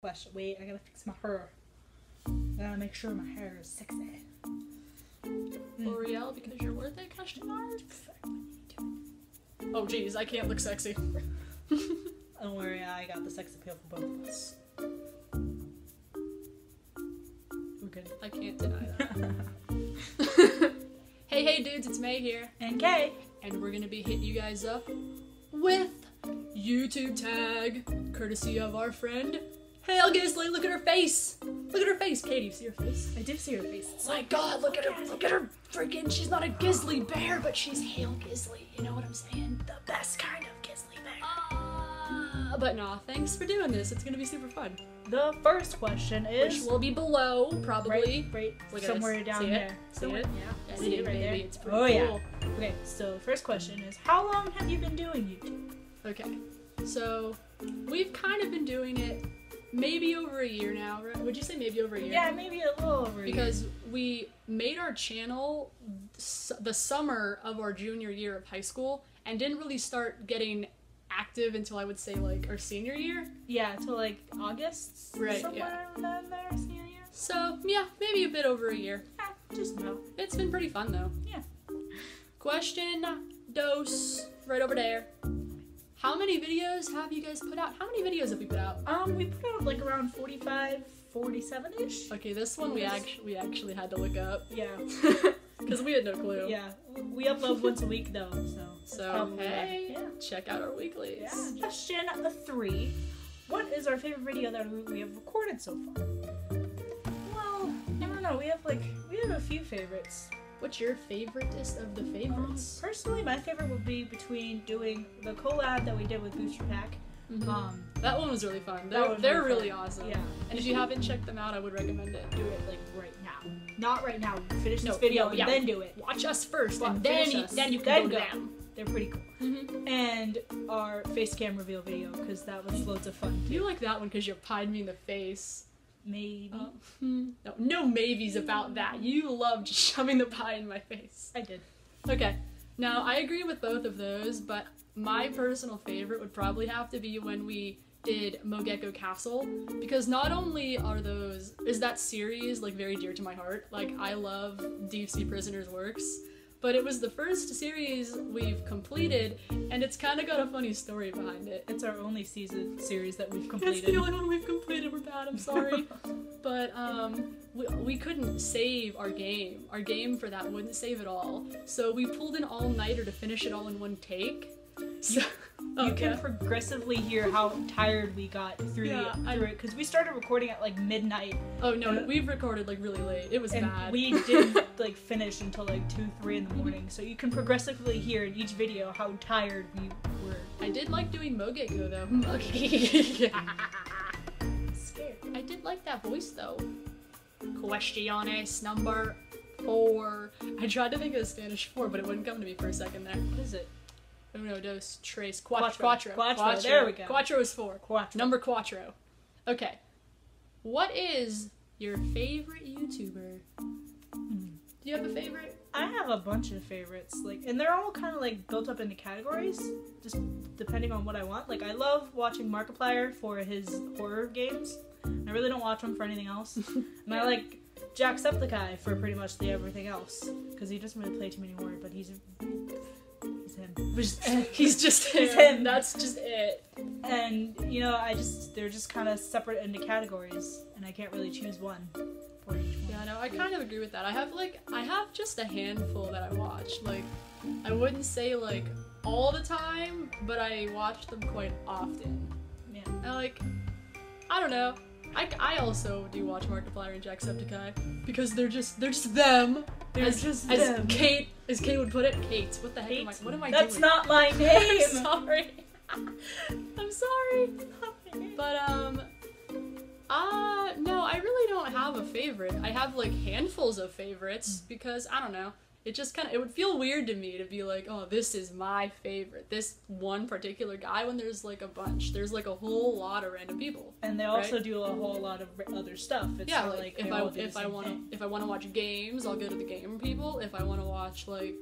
Question. Wait, I gotta fix my hair. I gotta make sure my hair is sexy. Hmm. L'Oreal because you're worth it? Question mark. Oh jeez, I can't look sexy. Don't worry, I got the sex appeal for both of us. We're good. I can't deny that. hey, hey, dudes, it's May here, And Kay. and we're gonna be hitting you guys up with YouTube tag, courtesy of our friend Hail Gizzly. Look at her face. Look at her face. Katie, you see her face? I do see her face. It's My God, look at her. Look at her. Freaking, she's not a Gizzly bear, but she's Hail Gizzly. You know what I'm saying? the best kind of Gizzly bear. Uh, but nah, thanks for doing this. It's gonna be super fun. The first question is. Which will be below, probably. right, right somewhere down See it? there. See Somewhere- it? Yeah, Yeah, see it right baby. there. It's pretty oh yeah. Okay, so first question is how long have you been doing YouTube? Okay, so we've kind of been doing it maybe over a year now, right? Would you say maybe over a year? Yeah, maybe a little over a year. Because we made our channel the summer of our junior year of high school and didn't really start getting active until I would say like our senior year. yeah, till like August. Right, Somewhere around there, senior year. So yeah, maybe a bit over a year. Yeah, just no. It's been pretty fun though. Yeah. Question dose right over there. How many videos have you guys put out? How many videos have we put out? Um, we put out like around 45, 47 ish. Okay, this one we actually we actually had to look up Yeah, because we had no clue. yeah. We upload once a week though, so. So hey, Yeah. check out our weeklies. Yeah. Question number three. What is our favorite video that we- we have recorded so far? Well, I don't know. We have like we have a few favorites. What's your favoriteest of the Um, favorites? personally, my favorite would be between doing the collab that we did with Booster Pack. Mhm. Um, that one was really fun. They're, was they're really really fun. awesome. yeah. And if you haven't checked them out, I would recommend it. do it like right now. Not right now. Finish this No, video no, and yeah. then do it. Watch us first, Wa- and then you, us, then you can then go, go. them. They're pretty cool. Mhm. And our face cam reveal video because that was loads of fun. You like that one because you pied me in the face. Maybe Oh, hmm. No, no maybes about that. You loved shoving the pie in my face. I did. Okay, now I agree with both of those, but my personal favorite would probably have to be when we did Mogeko Castle because not only are those is that series like very dear to my heart. Like I love Deep Sea Prisoners works, but it was the first series we've completed, and it's kind of got a funny story behind it. It's our only season series that we've completed. It's the only one we've completed. We're bad. I'm sorry. but um, we, we couldn't save our game. Our game for that wouldn't save it all. So we pulled an all nighter to finish it all in one take. So, oh, you can yeah. progressively hear how tired we got through Yeah, the I- through it because we started recording at like midnight Oh no, we've recorded like really late. It was and bad. we didn't like finish until like two three in the mm-hmm. morning. So you can progressively hear in each video how tired we were. I did like doing Mogeko though. Mogeko. Scared. I did like that voice though. Questiones number four. I tried to think of Spanish four, but it wouldn't come to me for a second there. What is it? Uno, dos, tres, cuatro. Quattro. Quattro. Quattro, there we go. Quattro is four. Quattro. Number quattro. Okay. What is your favorite YouTuber? Hmm. Do you have a favorite? I have a bunch of favorites, like, and they're all kind of like built up into categories, just depending on what I want. Like, I love watching Markiplier for his horror games. I really don't watch him for anything else, and I like Jacksepticeye for pretty much the everything else because he doesn't really play too many horror, but he's he's him. He's just him. He's him. That's just it. And you know, I just they're just kind of separate into categories, and I can't really choose one for each one. Yeah, no, I kind of agree with that. I have like I have just a handful that I watch. Like I wouldn't say like all the time, but I watch them quite often. Yeah. I like I don't know. I, I also do watch Markiplier and Jacksepticeye because they're just they're just them. They're as, just as them. Kate as Kate would put it. Kate, what the heck am I? What am I That's doing? not my name. I'm sorry. I'm sorry. But um uh no, I really don't have a favorite. I have like handfuls of favorites because I don't know. It just kind of it would feel weird to me to be like, "Oh, this is my favorite." This one particular guy when there's like a bunch. There's like a whole lot of random people. And they also Right. do a whole lot of other stuff. It's yeah, like, like, if I all do the if I want to if I want to watch games, I'll go to the game people. If I want to watch like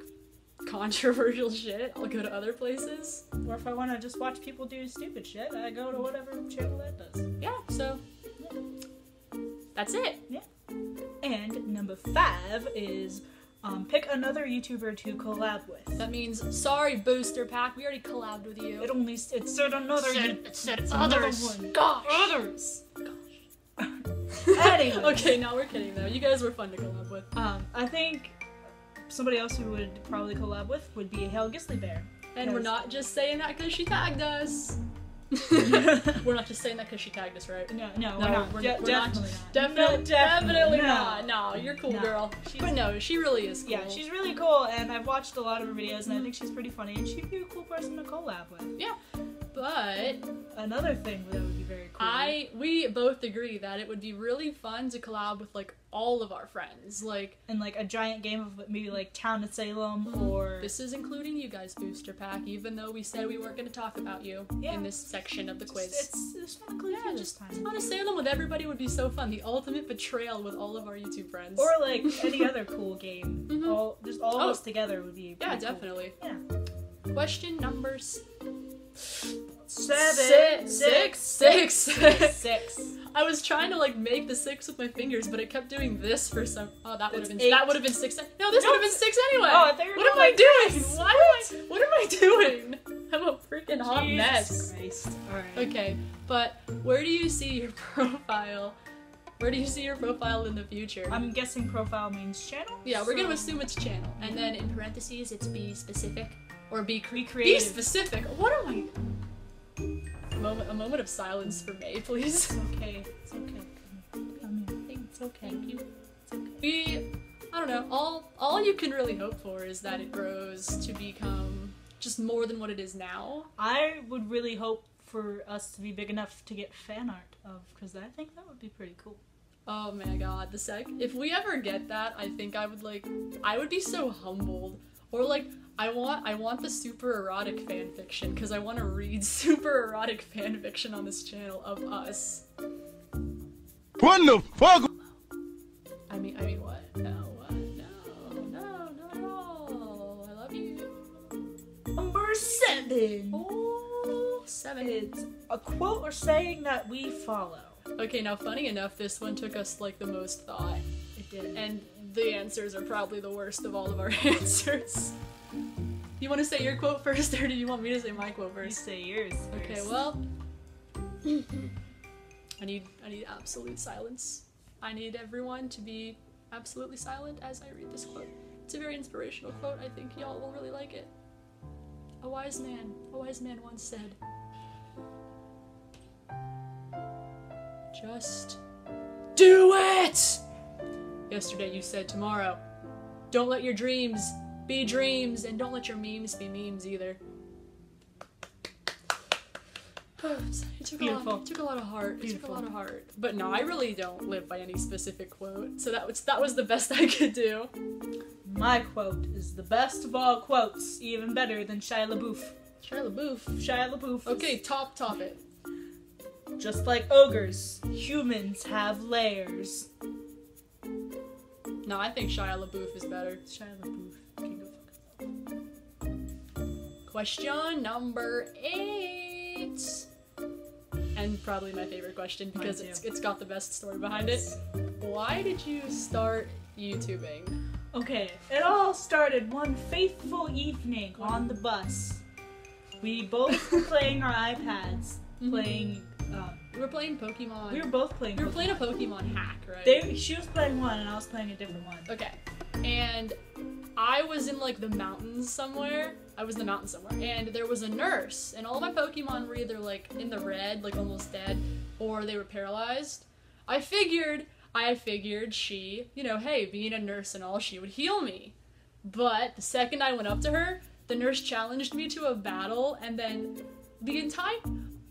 controversial shit, I'll go to other places. Or if I want to just watch people do stupid shit, I go to whatever channel that does. Yeah, so That's it. Yeah. And number five is um, pick another YouTuber to collab with. That means sorry, Booster Pack. We already collabed with you. It only s- it said another. said, it said it's another others. one. Gosh. Others. Anyways. okay, now we're kidding though. You guys were fun to collab with. Um, I think somebody else who would probably collab with would be Hail Gizzly Bear. And we're not just saying that because she tagged us. we're not just saying that because she tagged us, right? No, no, No, we're not. we're- De- we're not. definitely not. Definitely, No, definitely no. not. No, you're cool, No. girl. She's- but no, she really is cool. Yeah, she's really cool, and I've watched a lot of her videos, and I think she's pretty funny, and she'd be a cool person to collab with. But Another thing that would be very cool. I, we both agree that it would be really fun to collab with like all of our friends. Like in like a giant game of maybe like Town of Salem Mm-hmm. or this is including you guys, Booster Pack. Even though we said we weren't going to talk about you Yeah. in this section of the quiz. It's it's not include yeah, just time. on a Salem with everybody would be so fun. The ultimate betrayal with all of our YouTube friends. Or like any other cool game. Mhm. All just all Oh. of us together would be. yeah, cool. definitely. Yeah. Question number s- Seven, six, six, six. six. I was trying to like make the six with my fingers, but it kept doing this for some. Oh, that would have been that would have been six. No, this No, would have been six anyway. Oh, I thought you were what am I like doing? this. Am I? What am I doing? I'm a freaking hot Jesus mess. Christ. Alright. Okay, but where do you see your profile? Where do you see your profile in the future? I'm guessing profile means channel. yeah, we're gonna assume it's channel, and mhm. then in parentheses it's be specific or be cre- Be be specific. What am I? A moment, a moment of silence for May, please. It's okay. It's okay. Come, here. It's okay. Thank you. It's okay. We, I don't know. All all you can really hope for is that it grows to become just more than what it is now. I would really hope for us to be big enough to get fan art of, because I think that would be pretty cool. Oh my god, the sec. If we ever get that, I think I would like. I would be so humbled. Or like, I want I want the super erotic fan fiction because I want to read super erotic fan fiction on this channel of us. What the fuck? I mean, I mean what? No, what? No, no, not at all. I love you. Number seven. Oh, seven. It's a quote or saying that we follow. Okay, now funny enough, this one took us like the most thought, It did. and the answers are probably the worst of all of our answers. You want to say your quote first, or do you want me to say my quote you first? say yours. Okay, well, I need I need absolute silence. I need everyone to be absolutely silent as I read this quote. It's a very inspirational quote. I think y'all will really like it. A wise man, a wise man once said, "Just do it." Yesterday you said tomorrow. Don't let your dreams be dreams, and don't let your memes be memes either. it took a, Beautiful. lot, it took a lot of heart. It took Beautiful. a lot of heart. But no, I really don't live by any specific quote. So that was that was the best I could do. My quote is the best of all quotes, even better than Shia LaBeouf. Shia LaBeouf. Shia LaBeouf. Okay, top top it. Just like ogres, humans have layers. No, I think Shia LaBeouf is better. Shia LaBeouf, king of Question number eight. And probably my favorite question because it's it's got the best story behind it. Why did you start YouTubing? Okay, it all started one faithful evening on the bus. We both were playing our iPads, Mhm. playing. Um, We were playing Pokemon. we were both playing. we were playing a Pokemon. Pokemon hack, right? They, she was playing one, and I was playing a different one. Okay. And I was in like the mountains somewhere. I was in the mountains somewhere. And there was a nurse, and all my Pokemon were either like in the red, like almost dead, or they were paralyzed. I figured, I figured she, you know, hey, being a nurse and all, she would heal me. But the second I went up to her, the nurse challenged me to a battle, and then the entire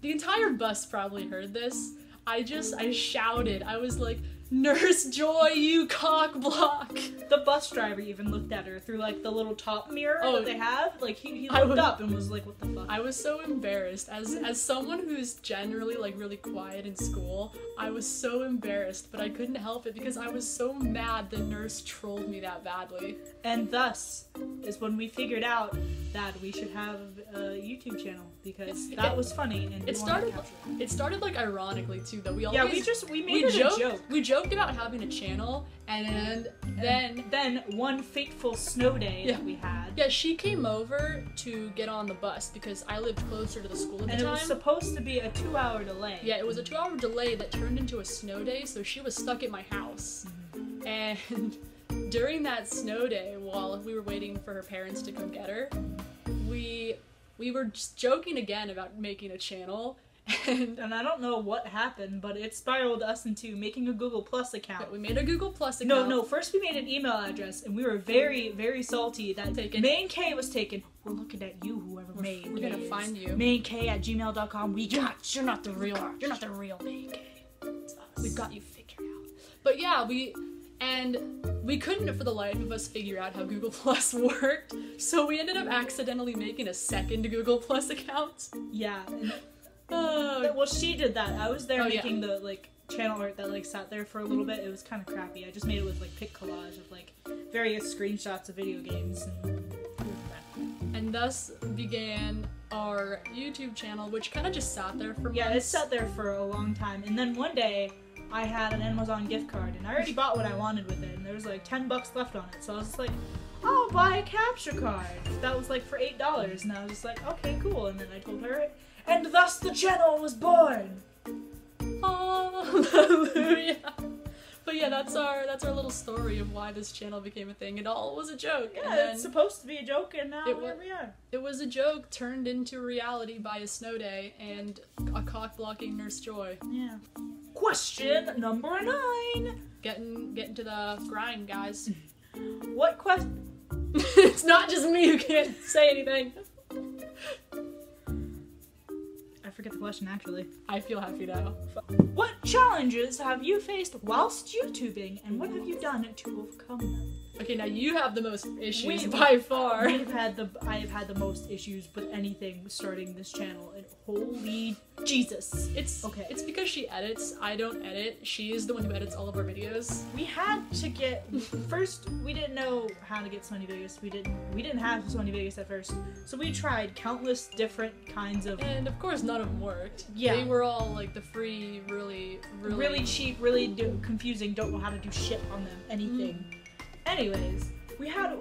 the entire bus probably heard this. I just I shouted. I was like, "Nurse Joy, you cock block!" The bus driver even looked at her through like the little top mirror Oh. that they have. Like he, he looked would- up and was like, "What the fuck?" I was so embarrassed as as someone who's generally like really quiet in school. I was so embarrassed, but I couldn't help it because I was so mad the nurse trolled me that badly. And thus is when we figured out that we should have a YouTube channel because It's- that it- was funny and it started it. It started like ironically too, though. We always Yeah, we just we made we it joked, a joke. We joked about having a channel, and then Then one fateful snow day Yeah. that we had, yeah, she came over to get on the bus because I lived closer to the school at the and it was supposed to be a two-hour delay. Yeah, it was a two hour delay that turned into a snow day, so she was stuck at my house. Mm-hmm. And during that snow day, while we were waiting for her parents to come get her, we we were just joking again about making a channel, and And I don't know what happened, but it spiraled us into making a Google Plus account. we made a Google Plus account. no. no. First, we made an email address, and we were very, very salty that Taken. main K was taken. We're looking at you, whoever We're- main we're K gonna is. find you. Main K at gmail.com. We got You're not the real. You're not the real main K. We've got you figured out. But yeah, we and we couldn't for the life of us figure out how Google Plus worked, so we ended up accidentally making a second Google Plus account. Yeah. Uh, well, she did that. I was there Oh, yeah. making the like channel art that like sat there for a little bit. It was kind of crappy. I just made it with like pic collage of like various screenshots of video games. And, and thus began our YouTube channel, which kind of just sat there for yeah, it sat there for a long time. And then one day. I had an Amazon gift card and I already bought what I wanted with it and there was like 10 bucks left on it. So I was just like, I'll buy a capture card. That was like for $8 and I was just like, okay, cool. And then I told her and thus the channel was born. Hallelujah. But yeah, that's our that's our little story of why this channel became a thing. It all was a joke. Yeah, it's supposed to be a joke and now It here we are. it was a joke turned into reality by a snow day and a cock blocking Nurse Joy. Yeah. Question number nine. Getting getting to the grind, guys. What question? it's not just me who can't say anything. Forget the question actually. I feel happy now. What challenges have you faced whilst YouTubing and what have you done to overcome them? Okay, now you have the most issues We- by far. I have had the I have had the most issues with anything starting this channel and holy Jesus. It's Okay. It's because she edits. I don't edit. She is the one who edits all of our videos. We had to get first we didn't know how to get Sony Vegas. We didn't we didn't have Sony Vegas at first. So we tried countless different kinds of And of course, none of them worked. Yeah. They were all like the free, really, really. really cheap, really do- confusing, don't know how to do shit on them, anything. Mm. Anyways, we had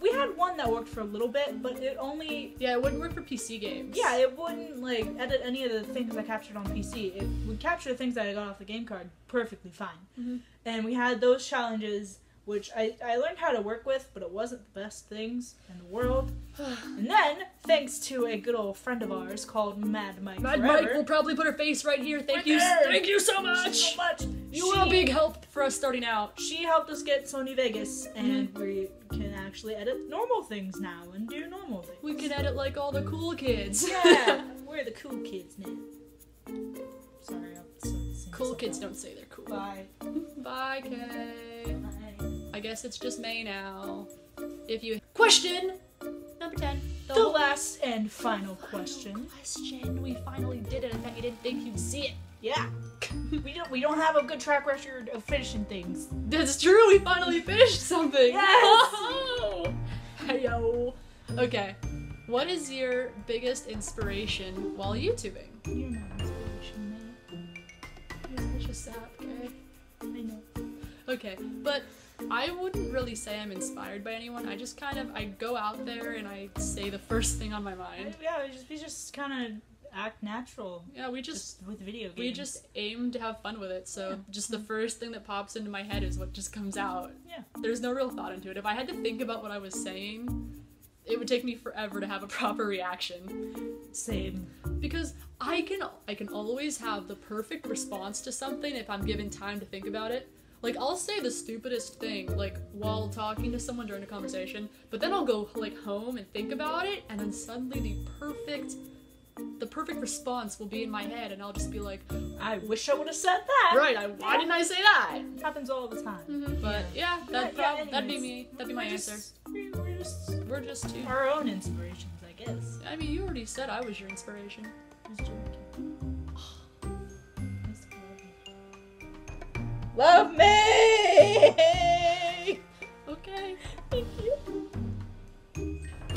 we had one that worked for a little bit, but it only Yeah, it wouldn't work for PC games. yeah, it wouldn't like edit any of the things I captured on PC. It would capture the things that I got off the game card perfectly fine. Mhm. And we had those challenges which I, I learned how to work with, but it wasn't the best things in the world. And then, thanks to a good old friend of ours called Mad Mike Mad Forever, Mike will probably put her face right here. Thank Right you, there. thank you so much, so much. You were a big help for us starting out. she helped us get Sony Vegas, and Mm-hmm. we can actually edit normal things now and do normal things. We can edit like all the cool kids. yeah, we're the cool kids now. Sorry, I'm so, cool kids don't say they're cool. Bye. Bye, Kay. Bye. I guess it's just May now. If you question number ten, the, The last and final question. question. We finally did it. I bet you didn't think you'd see it. Yeah, we don't we don't have a good track record of finishing things. That's true. We finally finished something. Yes! Heyo. Okay. What is your biggest inspiration while YouTubing? You're my inspiration, man. You're such a sap, okay? I know. Okay, but I wouldn't really say I'm inspired by anyone. I just kind of I go out there and I say the first thing on my mind. Yeah, we just we just kind of act natural, Yeah, we just just with video games. we just aim to have fun with it. So just the first thing that pops into my head is what just comes out. Yeah. There's no real thought into it. If I had to think about what I was saying, it would take me forever to have a proper reaction. same. because I can I can always have the perfect response to something if I'm given time to think about it. Like I'll say the stupidest thing like while talking to someone during a conversation, but then I'll go like home and think about it and then suddenly the perfect the perfect response will be in my head and I'll just be like, I wish I would have said that. "Right, I, why didn't I say that?" It happens all the time. Mm-hmm. But yeah, that, yeah, yeah, that'd be me. That'd be my We're answer. just- we- We're just We're just two. our own inspirations, I guess. I mean, you already said I was your inspiration. Love me! Okay. Thank you.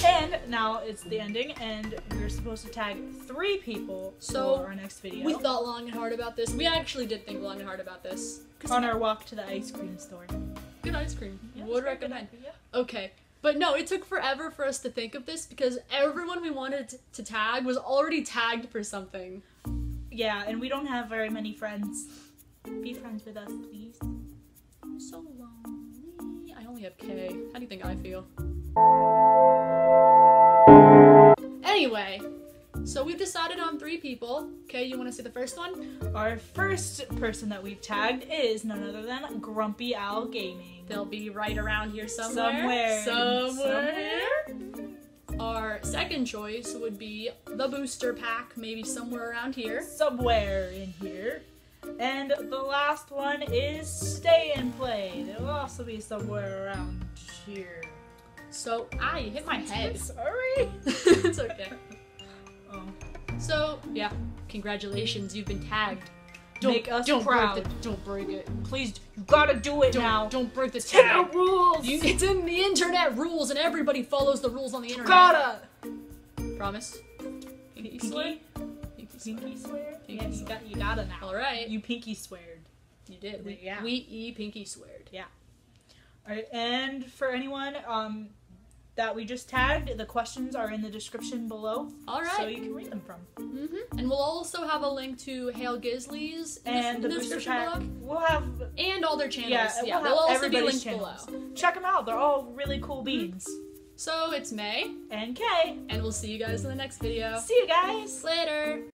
And now it's the ending, and we're supposed to tag three people So, for our next video. We thought long and hard about this. We actually did think long and hard about this. on our walk to the ice cream store. good ice cream. Yeah, Would it's very good. recommend. Okay. But no, it took forever for us to think of this because everyone we wanted to tag was already tagged for something. Yeah, and we don't have very many friends. Be friends with us, please. I'm so lonely. I only have K. How do you think I feel? Anyway, so we've decided on three people. Okay, you want to see the first one? Our first person that we've tagged is none other than Grumpy Owl Gaming. They'll be right around here somewhere. Somewhere. Somewhere. Our second choice would be the booster pack, maybe somewhere around here. Somewhere in here. And the last one is Stay and Play. It'll also be somewhere around here. So, I hit my head. Sorry. it's okay. Oh. So, yeah, congratulations, you've been tagged. Make us don't proud. Break the, don't break it. Please, you gotta do it Don't, now. don't break the It's in tag. the rules. You, it's in the internet rules, and everybody follows the rules on the internet. gotta. Promise. Pinky. Pinky? Pinky swear. Pinky swear? Yeah, you, got, you gotta now. All right. You pinky sweared. You did. We, Yeah. we e pinky sweared. Yeah. Alright, and for anyone um that we just tagged, the questions are in the description below. All So you can read them from. hmm And we'll also have a link to Hail in And the, the description pack, below. we'll have And all their channels. yeah, Yeah, we'll they'll have also be linked channels. below. Check them out. They're all really cool beans. So it's May, And Kay, and we'll see you guys in the next video. see you guys. Later.